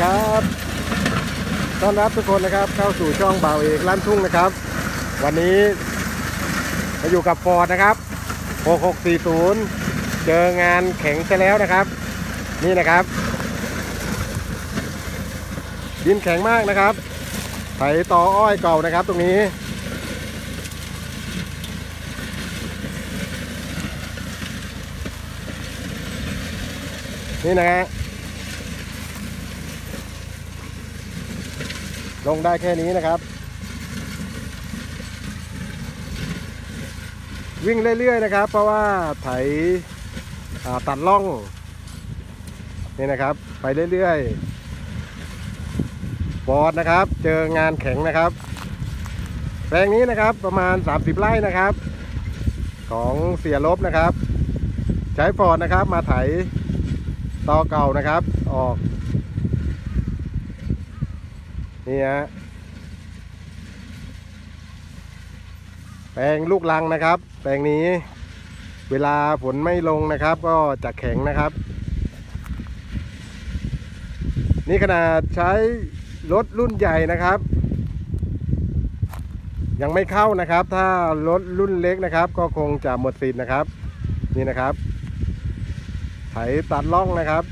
ครับต้อนรับทุกคนนะครับเข้าสู่ช่องบ่าวเอกลั่นทุ่งนะครับ วันนี้มาอยู่กับฟอร์ดนะครับ 6640 เจองานแข็งซะแล้วนะครับ นี่นะครับ ดินแข็งมากนะครับ ไถต่ออ้อยเก่านะครับตรงนี้นี่นะฮะ ลงได้แค่นี้นะครับ วิ่งเรื่อยๆนะครับ เพราะว่าไถอ่าตัดล่องนี่นะครับ ไปเรื่อยๆบอดนะครับ เจองานแข็งนะครับแปลงนี้นะครับประมาณ 30 ไร่นะครับ ของเสียลบนะครับ ใช้ฟอร์ดนะครับมาไถตอเก่านะครับ ออก นี่ฮะแปลงลูกลังนะครับ แปลงนี้ เวลาฝนไม่ลงนะครับ ก็จะแข็งนะครับ นี่ขนาดใช้รถรุ่นใหญ่นะครับ ยังไม่เข้านะครับ ถ้ารถรุ่นเล็กนะครับ ก็คงจะหมดสิทธิ์นะครับ นี่นะครับ ไถตัดล่องนะครับ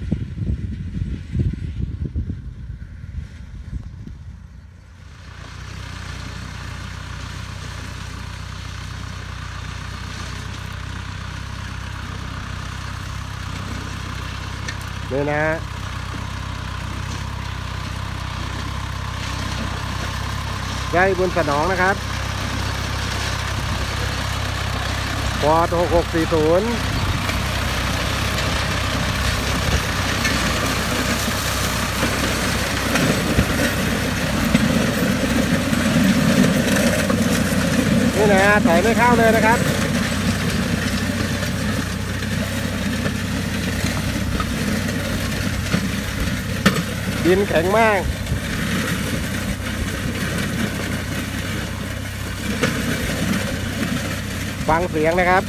นี่นะฮะใกล้บุญสนองนะครับปอด6640นี่นะฮะใส่ไม่เข้าเลยนะครับ ดินแข็งมากฟังเสียงนะครับ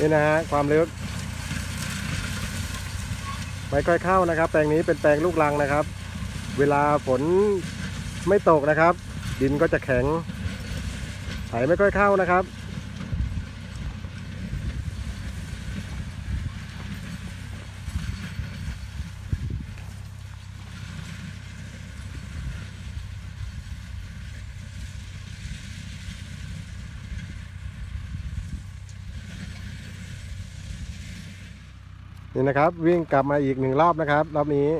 นี่นะฮะความลึกไม่ค่อยเข้านะครับ แปลงนี้เป็นแปลงลูกรังนะครับ เวลาฝนไม่ตกนะครับ ดินก็จะแข็งไถไม่ค่อยเข้านะครับ นี่นะครับ วิ่งกลับมาอีกหนึ่งรอบนะครับ รอบนี้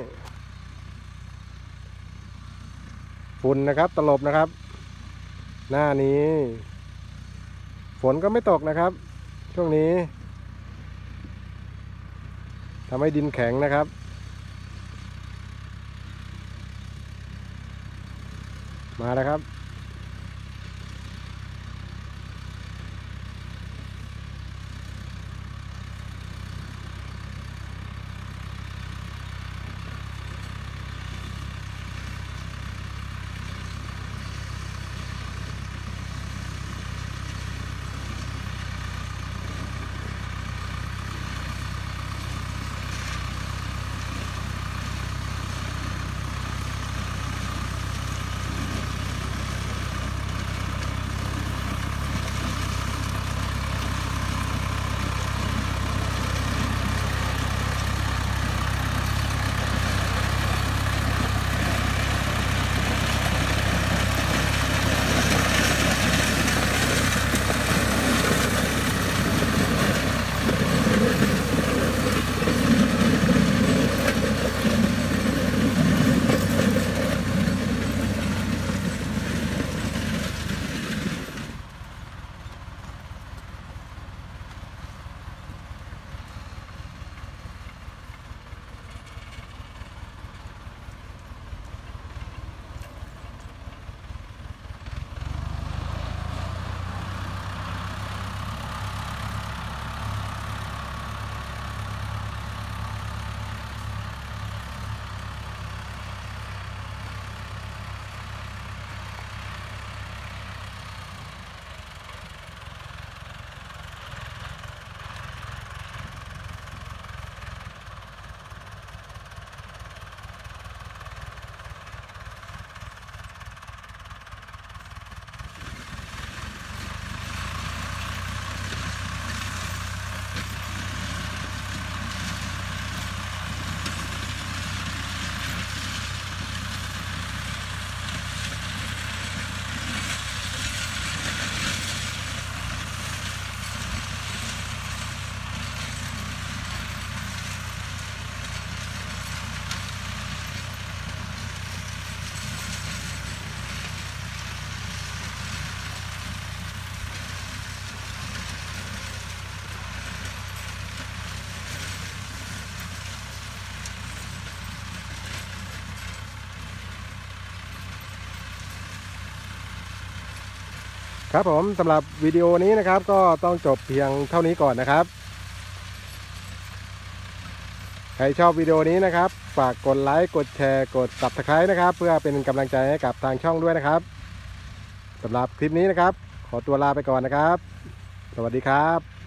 ฝุ่นนะครับ ตลบนะครับ หน้านี้ ฝนก็ไม่ตกนะครับ ช่วงนี้ทำให้ดินแข็งนะครับ มาแล้วครับ ครับผมสำหรับวิดีโอนี้นะครับ ก็ต้องจบเพียงเท่านี้ก่อนนะครับ ใครชอบวิดีโอนี้นะครับ ฝากกดไลค์กดแชร์กดตับตะไลนะครับ เพื่อเป็นกำลังใจให้กับทางช่องด้วยนะครับสำหรับคลิปนี้นะครับ ขอตัวลาไปก่อนนะครับ สวัสดีครับ